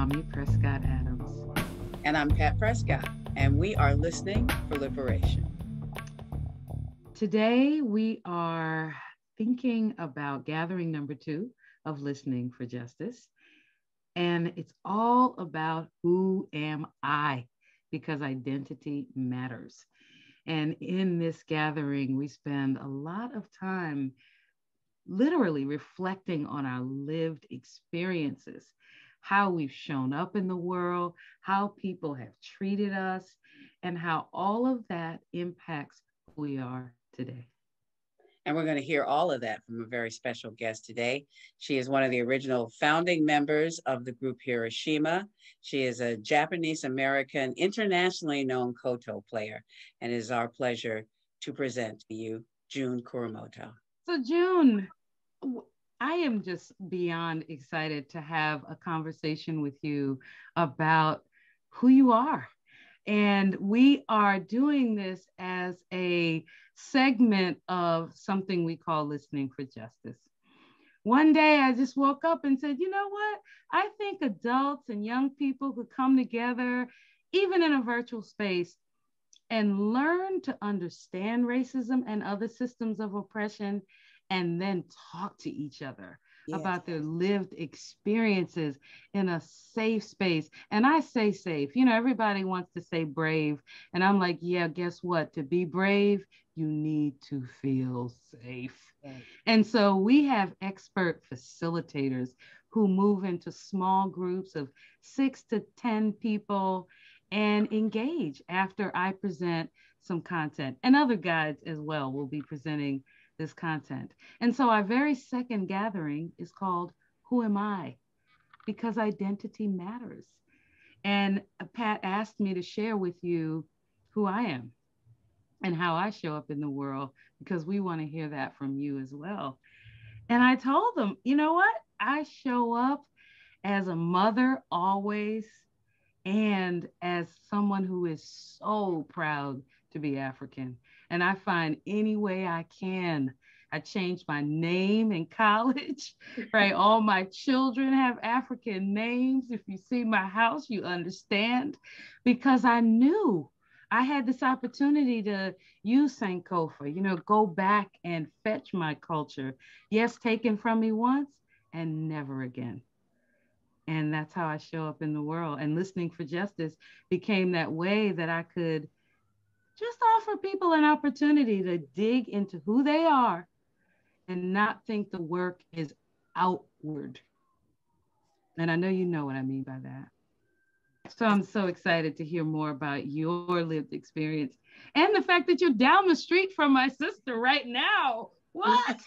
Ami Prescott Adams. And I'm Pat Prescott, and we are listening for liberation. Today, we are thinking about gathering number two of Listening for Justice. And it's all about who am I? Because identity matters. And in this gathering, we spend a lot of time literally reflecting on our lived experiences, how we've shown up in the world, how people have treated us, and how all of that impacts who we are today. And we're going to hear all of that from a very special guest today. She is one of the original founding members of the group Hiroshima. She is a Japanese American, internationally known koto player, and it is our pleasure to present to you June Kuramoto. So, June, I am just beyond excited to have a conversation with you about who you are. And we are doing this as a segment of something we call Listening for Justice. One day I just woke up and said, you know what? I think adults and young people could come together, even in a virtual space, and learn to understand racism and other systems of oppression and then talk to each other yes. about their lived experiences in a safe space. And I say safe, you know, everybody wants to say brave. And I'm like, yeah, guess what? To be brave, you need to feel safe. Right. And so we have expert facilitators who move into small groups of six to 10 people and engage after I present some content. And other guides as well will be presenting this content. And so our very second gathering is called Who Am I? Because identity matters. And Pat asked me to share with you who I am and how I show up in the world because we want to hear that from you as well. And I told them, you know what? I show up as a mother always and as someone who is so proud to be African and I find any way I can. I changed my name in college, right? All my children have African names. If you see my house, you understand because I knew I had this opportunity to use Sankofa, you know, go back and fetch my culture. Yes, taken from me once and never again. And that's how I show up in the world. And listening for justice became that way that I could just offer people an opportunity to dig into who they are and not think the work is outward. And I know you know what I mean by that. So I'm so excited to hear more about your lived experience and the fact that you're down the street from my sister right now. What?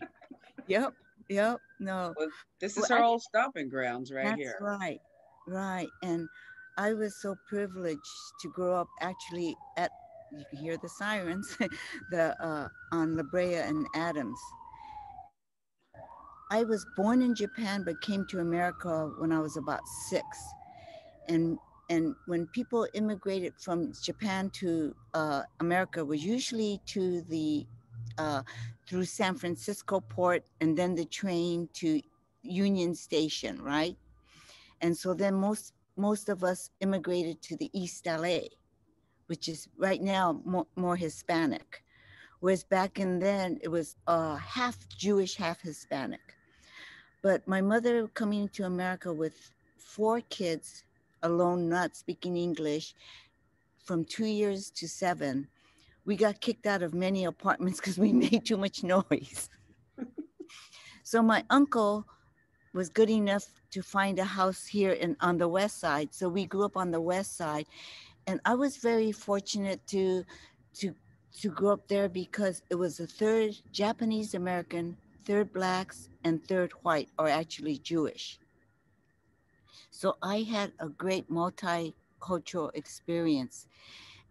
yep. Yep. No. Well, this is well, her I, old stomping grounds right that's here. Right. Right. And I was so privileged to grow up actually at you can hear the sirens, the uh, on La Brea and Adams. I was born in Japan, but came to America when I was about six, and and when people immigrated from Japan to uh, America was usually to the uh, through San Francisco port and then the train to Union Station, right? And so then most most of us immigrated to the East LA which is right now more, more Hispanic. Whereas back in then, it was uh, half Jewish, half Hispanic. But my mother coming to America with four kids, alone, not speaking English, from two years to seven, we got kicked out of many apartments because we made too much noise. so my uncle was good enough to find a house here in, on the west side. So we grew up on the west side and I was very fortunate to to to grow up there because it was a third Japanese American, third blacks, and third white, or actually Jewish. So I had a great multicultural experience,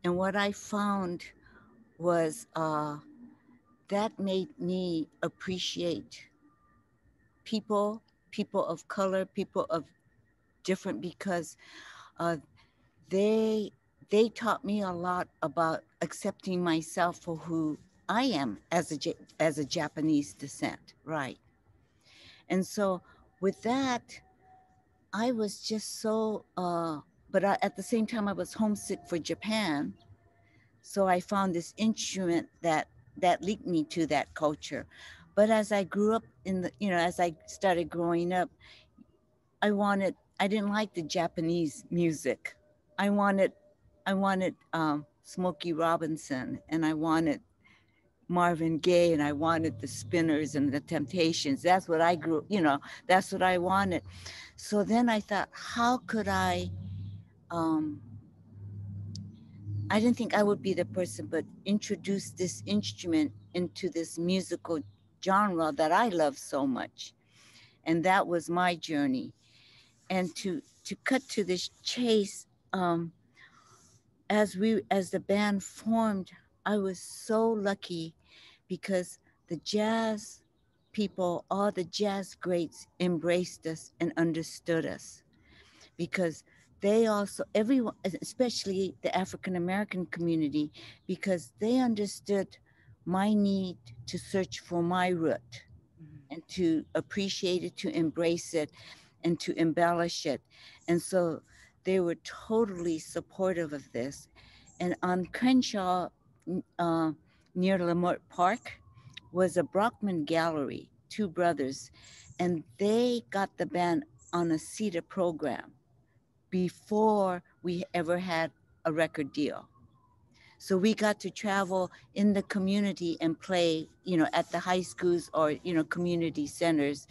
and what I found was uh, that made me appreciate people, people of color, people of different because uh, they they taught me a lot about accepting myself for who I am as a as a Japanese descent, right? And so with that, I was just so, uh, but I, at the same time, I was homesick for Japan. So I found this instrument that that linked me to that culture. But as I grew up in the, you know, as I started growing up, I wanted, I didn't like the Japanese music. I wanted, I wanted um, Smokey Robinson and I wanted Marvin Gaye and I wanted the Spinners and the Temptations. That's what I grew, you know, that's what I wanted. So then I thought, how could I, um, I didn't think I would be the person, but introduce this instrument into this musical genre that I love so much. And that was my journey. And to to cut to this chase, um, as we as the band formed, I was so lucky because the jazz people, all the jazz greats embraced us and understood us because they also everyone especially the african american community because they understood my need to search for my root mm-hmm. and to appreciate it, to embrace it, and to embellish it. And so they were totally supportive of this. And on Crenshaw, uh, near Leimert Park, was a Brockman Gallery, two brothers, and they got the band on a CETA program before we ever had a record deal. So we got to travel in the community and play, you know, at the high schools or, you know, community centers.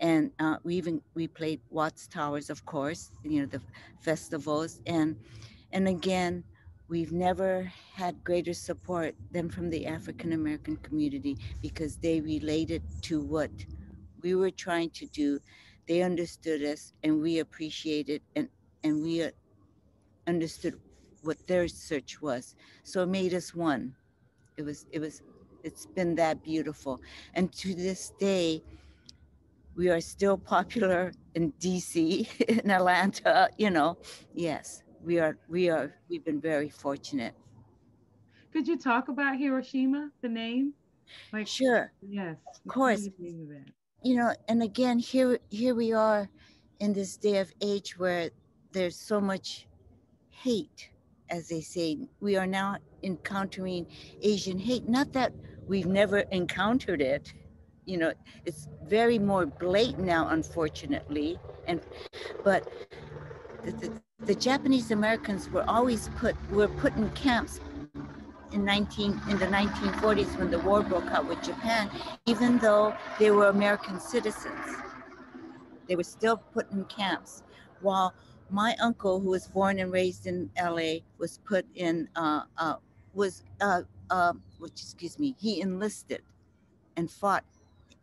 And uh, we even, we played Watts Towers, of course, you know, the festivals. And, and again, we've never had greater support than from the African American community because they related to what we were trying to do. They understood us and we appreciated and, and we uh, understood what their search was. So it made us one. It was, it was, it's been that beautiful. And to this day, we are still popular in DC, in Atlanta, you know. Yes, we are, we are, we've been very fortunate. Could you talk about Hiroshima, the name? Like, sure. Yes. Of course. You know, and again, here, here we are in this day of age where there's so much hate as they say, we are now encountering Asian hate. Not that we've never encountered it, you know, it's very more blatant now, unfortunately. And but the, the, the Japanese Americans were always put were put in camps in 19 in the 1940s when the war broke out with Japan, even though they were American citizens. They were still put in camps while my uncle, who was born and raised in LA, was put in, uh, uh, was, uh, uh, which, excuse me, he enlisted and fought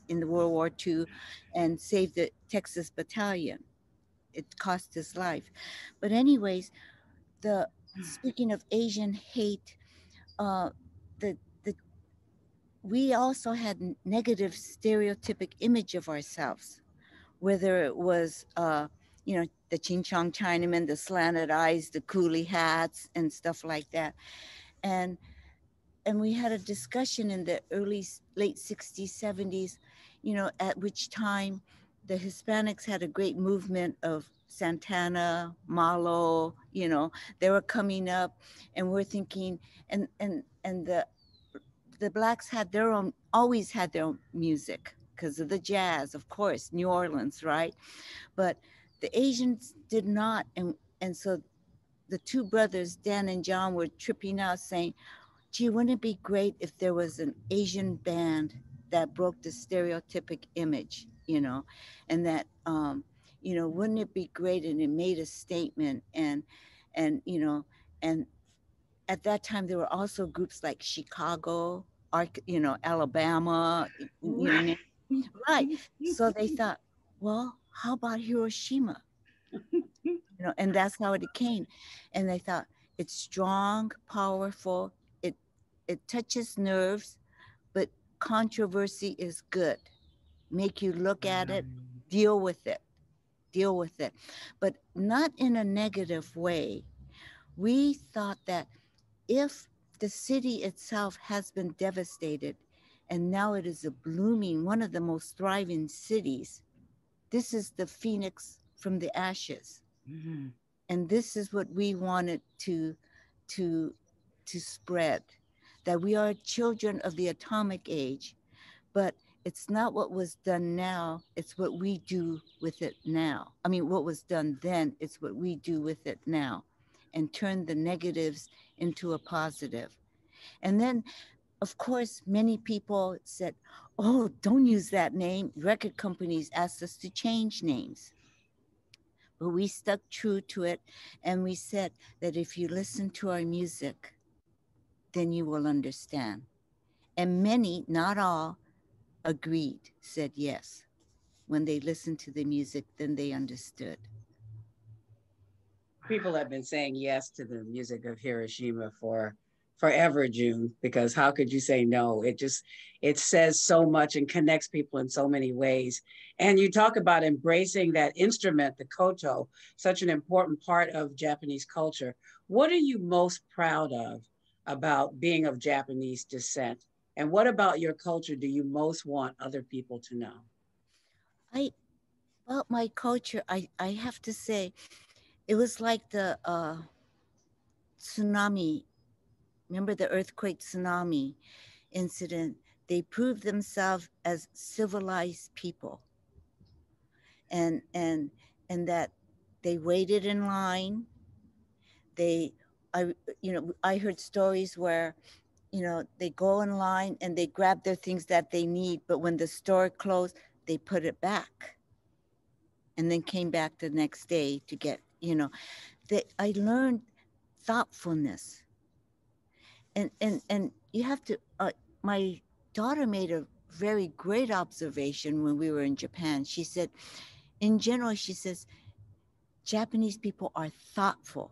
in the World War II and saved the Texas Battalion. It cost his life. But, anyways, the speaking of Asian hate, uh, the, the, we also had negative stereotypic image of ourselves, whether it was, uh, you know, the Ching Chong Chinaman, the slanted eyes, the coolie hats, and stuff like that. And and we had a discussion in the early late 60s 70s you know at which time the hispanics had a great movement of santana malo you know they were coming up and we're thinking and and and the the blacks had their own always had their own music because of the jazz of course new orleans right but the Asians did not. And, and so the two brothers, Dan and John, were tripping out saying, gee, wouldn't it be great if there was an Asian band that broke the stereotypic image, you know, and that, um, you know, wouldn't it be great? And it made a statement and, and, you know, and at that time there were also groups like Chicago, you know, Alabama, you know, right. So they thought, well, how about Hiroshima? you know, and that's how it came. And they thought it's strong, powerful, it it touches nerves, controversy is good. Make you look at it, mm. deal with it, deal with it, but not in a negative way. We thought that if the city itself has been devastated and now it is a blooming, one of the most thriving cities this is the phoenix from the ashes. Mm-hmm. And this is what we wanted to, to, to spread that we are children of the atomic age, but it's not what was done now, it's what we do with it now. I mean, what was done then, it's what we do with it now and turn the negatives into a positive. And then, of course, many people said, oh, don't use that name. Record companies asked us to change names. But we stuck true to it and we said that if you listen to our music, then you will understand. And many, not all, agreed, said yes. When they listened to the music, then they understood. People have been saying yes to the music of Hiroshima for forever, June, because how could you say no? It just, it says so much and connects people in so many ways. And you talk about embracing that instrument, the koto, such an important part of Japanese culture. What are you most proud of about being of Japanese descent? And what about your culture do you most want other people to know? I, about my culture, I, I have to say, it was like the uh, tsunami. Remember the earthquake tsunami incident? They proved themselves as civilized people, and and and that they waited in line. They, I, you know, I heard stories where you know, they go in line and they grab their things that they need, but when the store closed, they put it back and then came back the next day to get, you know, that I learned thoughtfulness. And and and you have to uh, my daughter made a very great observation when we were in Japan. She said, in general, she says, Japanese people are thoughtful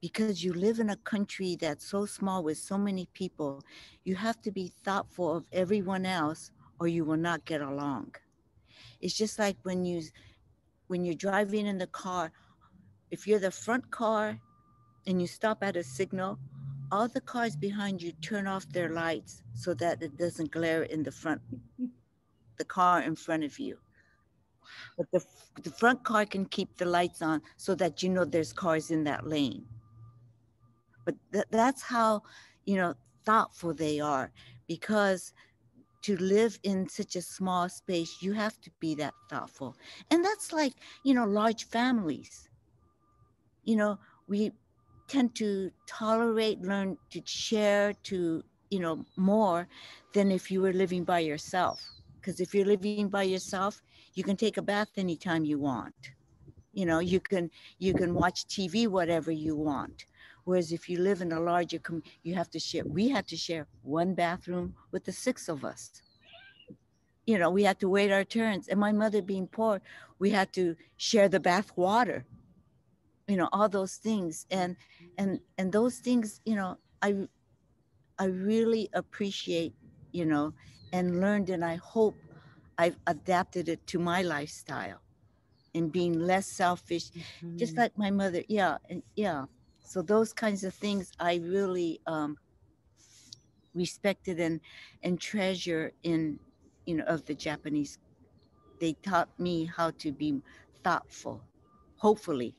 because you live in a country that's so small with so many people, you have to be thoughtful of everyone else or you will not get along. It's just like when you when you're driving in the car, if you're the front car and you stop at a signal, all the cars behind you turn off their lights so that it doesn't glare in the front the car in front of you. But the, the front car can keep the lights on so that you know there's cars in that lane but th- that's how you know thoughtful they are because to live in such a small space you have to be that thoughtful. And that's like you know large families. You know we tend to tolerate learn to share to you know more than if you were living by yourself. Because if you're living by yourself you can take a bath anytime you want. You know you can you can watch tv whatever you want Whereas if you live in a larger, com- you have to share. We had to share one bathroom with the six of us. You know, we had to wait our turns. And my mother being poor, we had to share the bath water. You know, all those things, and and and those things, you know, I I really appreciate, you know, and learned, and I hope I've adapted it to my lifestyle and being less selfish, mm-hmm. just like my mother. Yeah, and yeah, so those kinds of things I really um, respected and and treasure in you know of the Japanese. They taught me how to be thoughtful. Hopefully,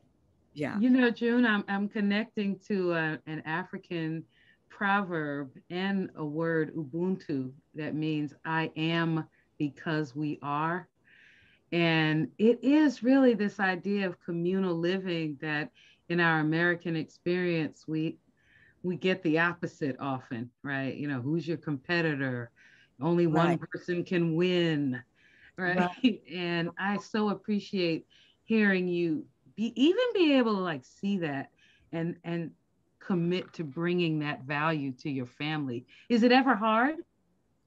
yeah. You know, June, I'm I'm connecting to uh, an African proverb and a word Ubuntu that means I am because we are. And it is really this idea of communal living that in our American experience, we we get the opposite often, right? You know, who's your competitor? Only right. one person can win, right? right? And I so appreciate hearing you be even be able to like see that and and commit to bringing that value to your family. Is it ever hard?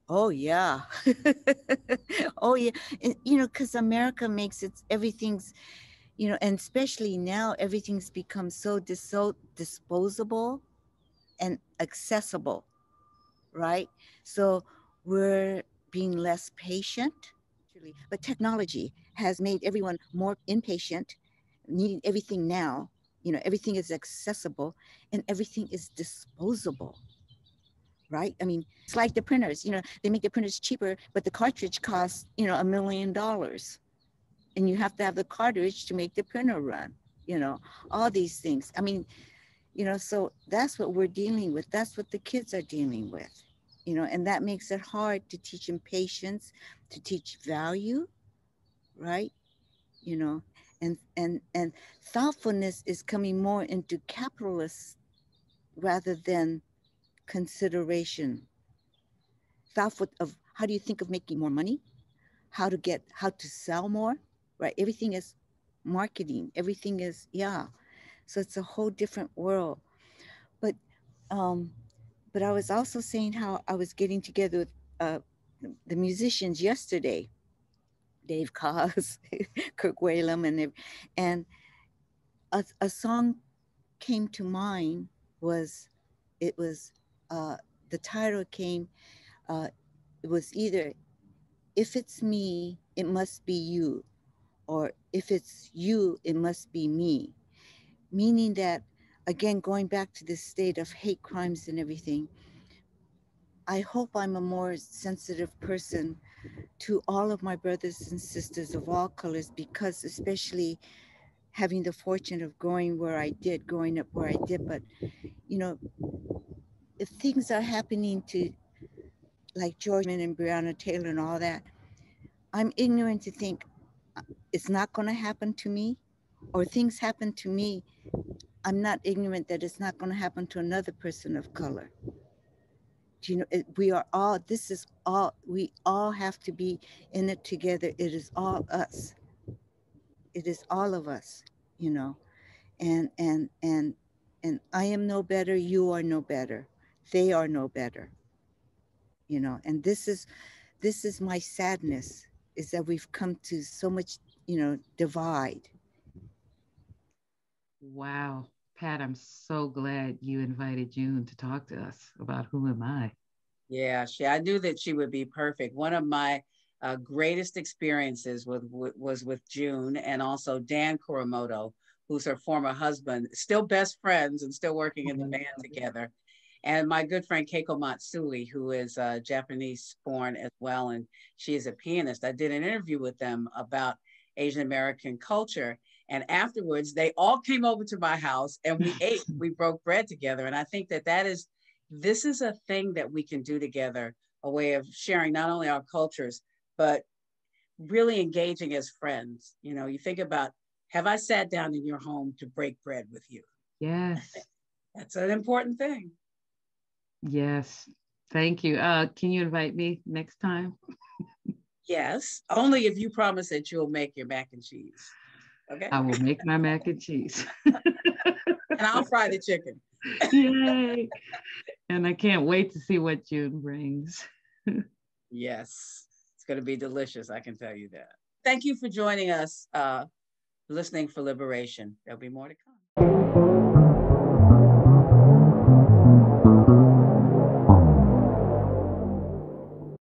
Oh yeah. oh yeah. And, you know, because America makes it everything's you know, and especially now everything's become so dis- so disposable and accessible, right? So we're being less patient. But technology has made everyone more impatient, needing everything now. You know, everything is accessible and everything is disposable right? I mean, it's like the printers, you know, they make the printers cheaper, but the cartridge costs, you know, a million dollars and you have to have the cartridge to make the printer run you know all these things. I mean you know so that's what we're dealing with. That's what the kids are dealing with you know and that makes it hard to teach them patience to teach value right? You know and and and thoughtfulness is coming more into capitalist rather than consideration. Thoughtful of how do you think of making more money? How to get how to sell more right? Everything is marketing everything is yeah. So it's a whole different world. But um but i was also saying how i was getting together with uh the musicians yesterday dave Koz, kirk whalum and and a, a song came to mind was it was uh the title came uh it was either if it's me it must be you or if it's you, it must be me. Meaning that, again, going back to this state of hate crimes and everything, I hope I'm a more sensitive person to all of my brothers and sisters of all colors because, especially having the fortune of growing where I did, growing up where I did, but you know, if things are happening to like George and Breonna Taylor and all that, I'm ignorant to think it's not going to happen to me or things happen to me i'm not ignorant that it's not going to happen to another person of color. Do you know it, we are all this is all we all have to be in it together. It is all us. It is all of us you know? And and and and i am no better you are no better they are no better you know? And this is this is my sadness is that we've come to so much you know, divide. Wow. Pat, I'm so glad you invited June to talk to us about Who Am I? Yeah, she, I knew that she would be perfect. One of my uh, greatest experiences with, with, was with June and also Dan Kuramoto, who's her former husband, still best friends and still working in the band together. And my good friend Keiko Matsui, who is uh, Japanese born as well, and she is a pianist. I did an interview with them about Asian American culture. And afterwards, they all came over to my house and we ate, we broke bread together. And I think that that is, this is a thing that we can do together, a way of sharing not only our cultures, but really engaging as friends. You know, you think about, have I sat down in your home to break bread with you? Yes. That's an important thing. Yes. Thank you. Uh, can you invite me next time? Yes, only if you promise that you'll make your mac and cheese. Okay. I will make my mac and cheese. and I'll fry the chicken. Yay. And I can't wait to see what June brings. yes, it's going to be delicious. I can tell you that. Thank you for joining us, uh, listening for liberation. There'll be more to come.